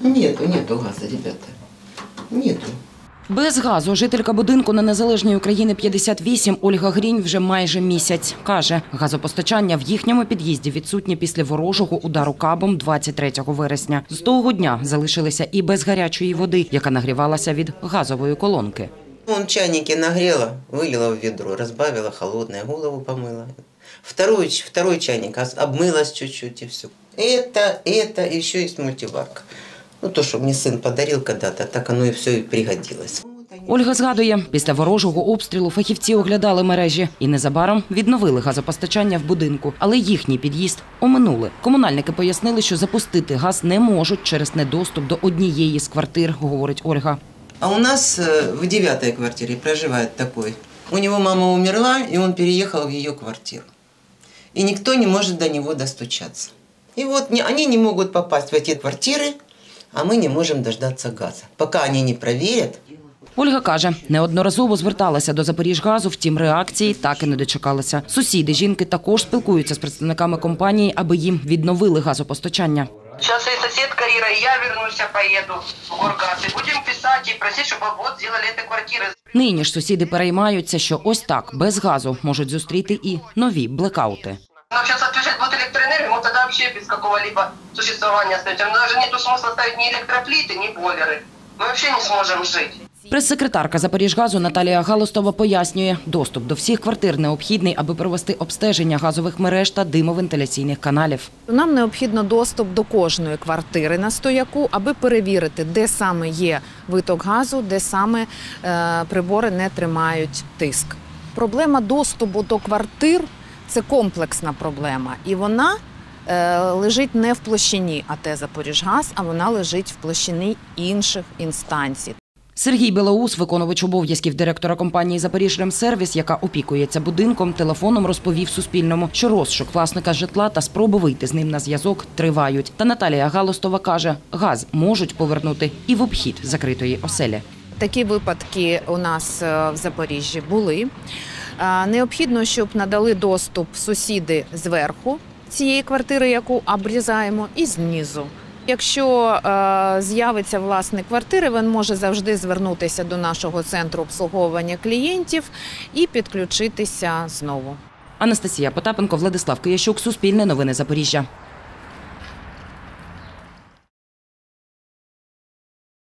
Нету, нету газа, ребята. Нету. Без газу жителька будинку на незалежній Україні 58 Ольга Грінь вже майже місяць. Каже, газопостачання в їхньому під'їзді відсутнє після ворожого удару кабом 23 вересня. З того дня залишилися і без гарячої води, яка нагрівалася від газової колонки. Он чайники нагрела, вылила в ведро, разбавила холодное, голову помыла. Второй, ч- второй чайник ос- обмылась чуть-чуть и все. Это, это, еще есть мультиварка. Ну, то, что мне сын подарил когда-то, так оно и все и пригодилось. Ольга згадує, після ворожого обстрілу фахівці оглядали мережі і незабаром відновили газопостачання в будинку, але їхній під'їзд оминули. Комунальники пояснили, що запустити газ не можуть через недоступ до однієї з квартир, говорить Ольга. А у нас э, в девятой квартире проживает такой. У него мама умерла, и он переехал в ее квартиру. И никто не может до него достучаться. И вот не- они не могут попасть в эти квартиры, а мы не можем дождаться газа. Пока они не проверят, Ольга каже, неодноразово зверталася до Запоріжгазу, втім реакції так і не дочекалася. Сусіди жінки також спілкуються з представниками компанії, аби їм відновили газопостачання. Сейчас и соседка Ира, и я вернусь, я поеду в Горгаз. И будем писать и просить, чтобы вот сделали эти квартиры. Нині ж сусіди переймаються, що ось так без газу можуть зустріти і нові блекаути. Нам сейчас отключать будет электроэнергию, мы тогда вообще без какого-либо существования остаемся. Нам даже нет смысла ставить ни электроплиты, ни бойлеры. Мы вообще не сможем жить. Прес-секретарка Запоріжгазу Наталія Галостова пояснює, доступ до всіх квартир необхідний, аби провести обстеження газових мереж та димовентиляційних каналів. Нам необхідно доступ до кожної квартири на стояку, аби перевірити, де саме є виток газу, де саме е, прибори не тримають тиск. Проблема доступу до квартир це комплексна проблема, і вона е, лежить не в площині АТ Запоріжгаз, а вона лежить в площині інших інстанцій. Сергій Білоус, виконувач обов'язків директора компанії «Запоріжремсервіс», яка опікується будинком, телефоном розповів Суспільному, що розшук власника житла та спроби вийти з ним на зв'язок тривають. Та Наталія Галостова каже, газ можуть повернути і в обхід закритої оселі. Такі випадки у нас е, в Запоріжжі були. Необхідно, щоб надали доступ сусіди зверху цієї квартири, яку обрізаємо, і знизу. Якщо е, з'явиться власник квартири, він може завжди звернутися до нашого центру обслуговування клієнтів і підключитися знову. Анастасія Потапенко, Владислав Киящук, Суспільне новини Запоріжжя.